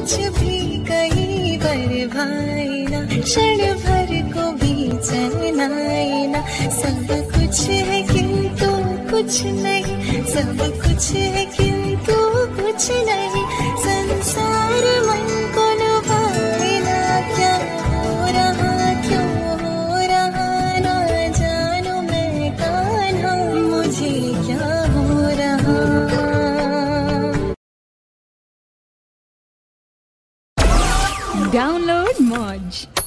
कुछ भी कहीं पर ना, क्षण भर को भी चलनाए ना। सब कुछ है किंतु कुछ नहीं, सब कुछ है किंतु कुछ नहीं। संसार मन को लुभाए ना, क्या हो रहा, क्यों Download Modge.